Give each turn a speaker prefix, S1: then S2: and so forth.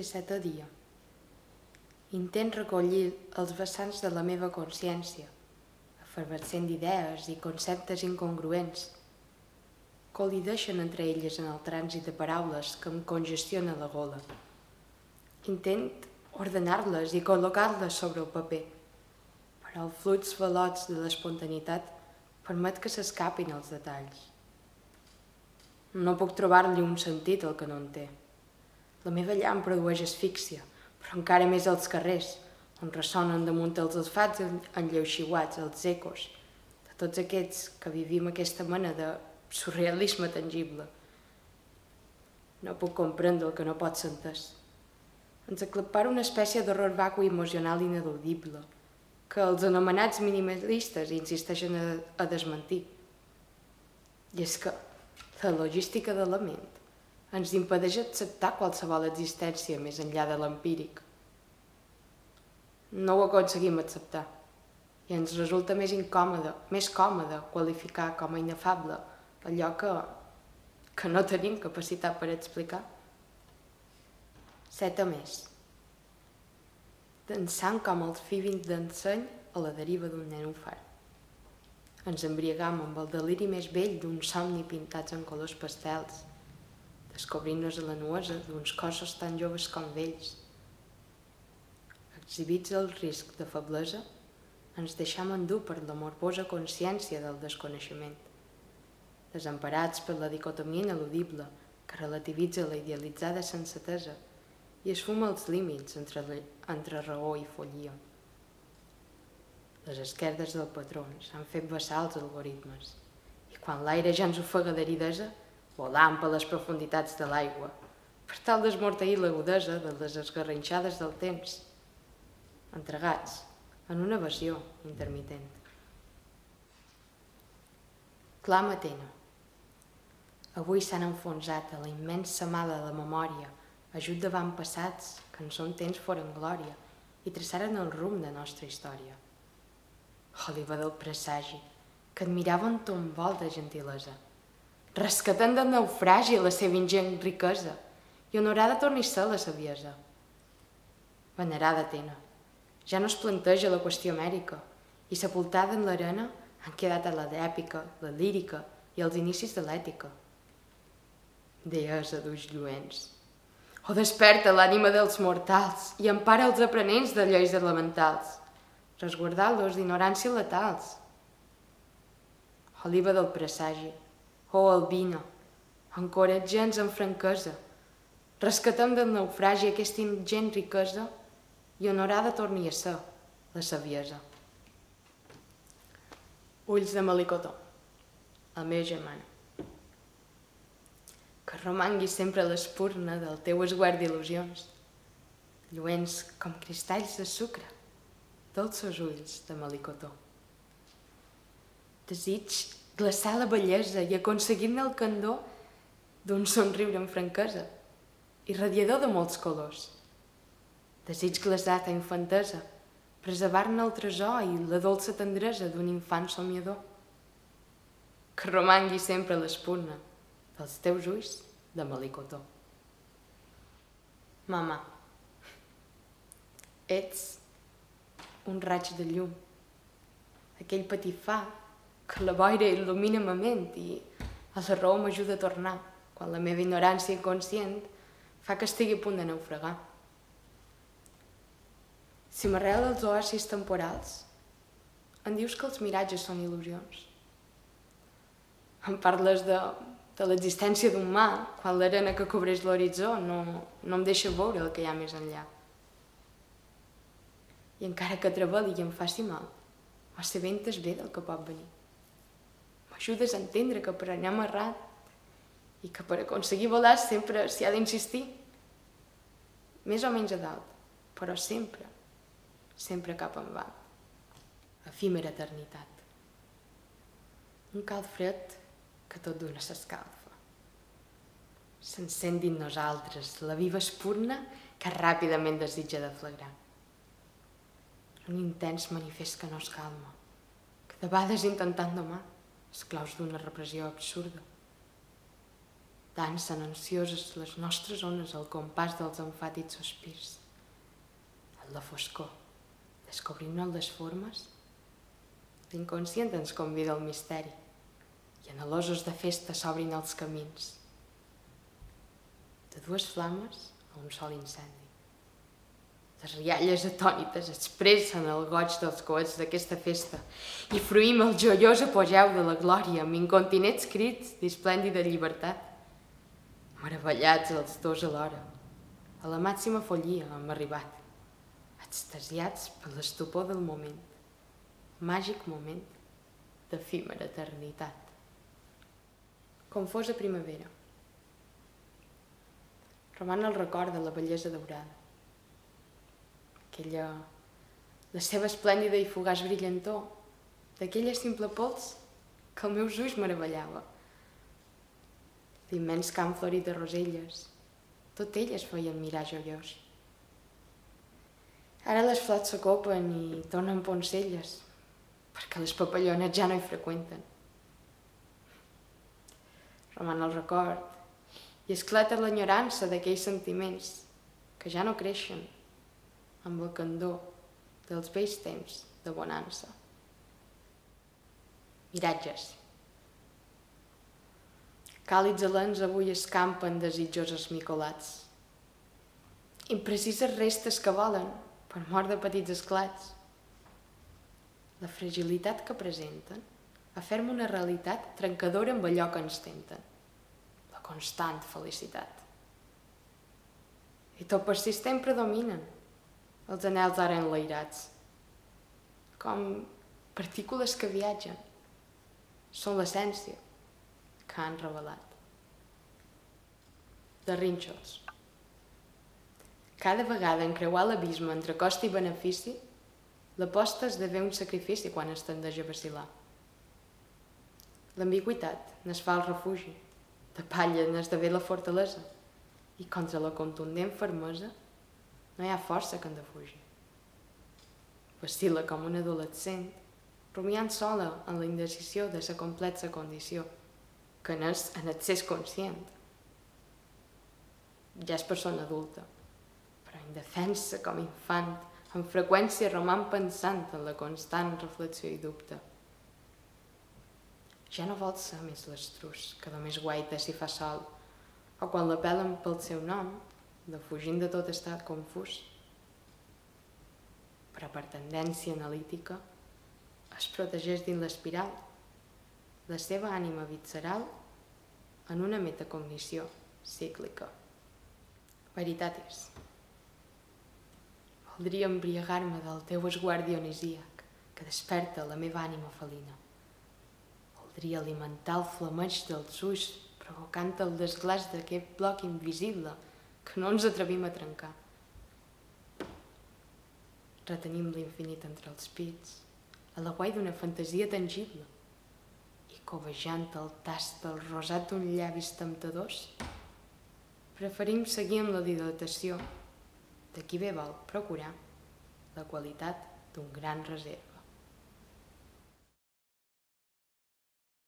S1: Dissetè dia. Intent recollir els vessants de la meva consciència, efervescent d'idees i conceptes incongruents. Col·lideixen entre elles en el trànsit de paraules que em congestiona la gola. Intent ordenar-les i col·locar-les sobre el paper, però el flux veloç de l'espontaneïtat permet que s'escapin els detalls. No puc trobar-li un sentit al que no en té. La meva llar em produeix asfíxia, però encara més als carrers, on ressonen damunt els asfats enlleuxiuats, els ecos, de tots aquests que vivim aquesta mena de surrealisme tangible. No puc comprendre el que no pot ser entès. Ens aclapara una espècie d'horror vacu emocional ineludible, que els anomenats minimalistes insisteixen a, a desmentir. I és que la logística de la ment ens impedeix acceptar qualsevol existència més enllà de l'empíric. No ho aconseguim acceptar i ens resulta més incòmode, més còmode qualificar com a inefable allò que, que no tenim capacitat per explicar. Set a més. Dansant com els fibins d'enseny a la deriva d'un nen ufart. Ens embriagam amb el deliri més vell d'un somni pintats en colors pastels, descobrint-nos a la nuesa d'uns cossos tan joves com vells. Exhibits al risc de feblesa, ens deixam endur per la morbosa consciència del desconeixement, desemparats per la dicotomia ineludible que relativitza la idealitzada sensatesa i esfuma els límits entre, entre raó i follia. Les esquerdes del patró s'han fet vessar els algoritmes i quan l'aire ja ens ofega d'aridesa, volant per les profunditats de l'aigua, per tal d'esmorteir l'agudesa de les esgarrinxades del temps, entregats en una evasió intermitent. Clama Atena. Avui s'han enfonsat a la immensa mala de la memòria, ajut passats que en son temps foren glòria i traçaren el rumb de nostra història. Oliva del presagi, que admiraven ton vol de gentilesa, rescatant del naufragi la seva ingent riquesa i honorada torni ser la saviesa. Venerada Atena, ja no es planteja la qüestió mèrica i sepultada en l'arena han quedat a la d'èpica, la lírica i els inicis de l'ètica. Deessa d'ulls lluents, o desperta l'ànima dels mortals i empara els aprenents de lleis elementals, resguardant-los d'ignorància letals. Oliva del presagi, Oh, Albina, encoratja'ns amb franquesa, rescatem del naufragi aquesta ingent riquesa i honorada torni a ser la saviesa. Ulls de melicotó, la meva germana. Que romangui sempre l'espurna del teu esguard d'il·lusions, lluents com cristalls de sucre, dolços ulls de melicotó. Desig glaçar la bellesa i aconseguir-ne el candor d'un somriure amb franquesa, irradiador de molts colors. Desig glaçat a infantesa, preservar-ne el tresor i la dolça tendresa d'un infant somiador. Que romangui sempre l'espurna dels teus ulls de melicotó. Mama, ets un raig de llum, aquell patifar que la boira il·lumina ma ment i a la raó m'ajuda a tornar quan la meva ignorància inconscient fa que estigui a punt de naufragar. Si m'arrel els oasis temporals, em dius que els miratges són il·lusions. Em parles de, de l'existència d'un mar quan l'arena que cobreix l'horitzó no, no em deixa veure el que hi ha més enllà. I encara que treballi i em faci mal, vent és bé del que pot venir ajudes a entendre que per anar amarrat i que per aconseguir volar sempre s'hi ha d'insistir. Més o menys a dalt, però sempre, sempre cap en va. Efímera eternitat. Un cald fred que tot d'una s'escalfa. S'encén dins nosaltres la viva espurna que ràpidament desitja de flagrar. Un intens manifest que no es calma, que de vegades intentant domar, esclaus d'una repressió absurda. dansen ansioses les nostres ones al compàs dels emfàtics sospirs. En la foscor, descobrint-ne les formes, l'inconscient ens convida al misteri i anhelosos de festa s'obrin els camins. De dues flames a un sol incendi. Les rialles atònites expressen el goig dels coets d'aquesta festa i fruïm el joiós apogeu de la glòria amb incontinents crits d'esplèndida llibertat. Meravellats els dos alhora, a la màxima follia hem arribat, extasiats per l'estupor del moment, màgic moment d'efímera eternitat. Confosa primavera. Roman el record de la bellesa daurada aquella, la seva esplèndida i fugaç brillantor, d'aquella simple pols que els meus ulls meravellava. L'immens camp florit de roselles, tot ell es feien mirar joiós. Ara les flors s'acopen i tornen poncelles, perquè les papallones ja no hi freqüenten. Roman el record i esclata l'enyorança d'aquells sentiments que ja no creixen amb la candor dels vells temps de bonança. Miratges. Càlids alens avui escampen desitjos micolats. Imprecises restes que volen per mort de petits esclats. La fragilitat que presenten aferma una realitat trencadora amb allò que ens tenten. La constant felicitat. I tot persistent predominen els anels ara enlairats, com partícules que viatgen. Són l'essència que han revelat. De rínxols. Cada vegada en creuar l'abisme entre cost i benefici, l'aposta esdevé un sacrifici quan es tendeix a vacilar. L'ambigüitat n'es fa el refugi, de palla n'esdevé la fortalesa, i contra la contundent fermesa no hi ha força que en defugi. Vacila com un adolescent, rumiant sola en la indecisió de sa complexa condició, que n'és en excés conscient. Ja és persona adulta, però indefensa com infant, amb freqüència roman pensant en la constant reflexió i dubte. Ja no vol ser més l'estrus que només guaita si fa sol, o quan l'apel·len pel seu nom, fugint de tot estar confús. Però per tendència analítica es protegeix dins l'espiral, la seva ànima visceral en una metacognició cíclica. Veritatis. Voldria embriagar-me del teu esguard dionisíac que desperta la meva ànima felina. Voldria alimentar el flameig dels ulls provocant el desglàs d'aquest bloc invisible que no ens atrevim a trencar. Retenim l'infinit entre els pits, a la guai d'una fantasia tangible, i covejant el tast del rosat d'un llavis temptadors, preferim seguir amb la dilatació de qui bé vol procurar la qualitat d'un gran reserva.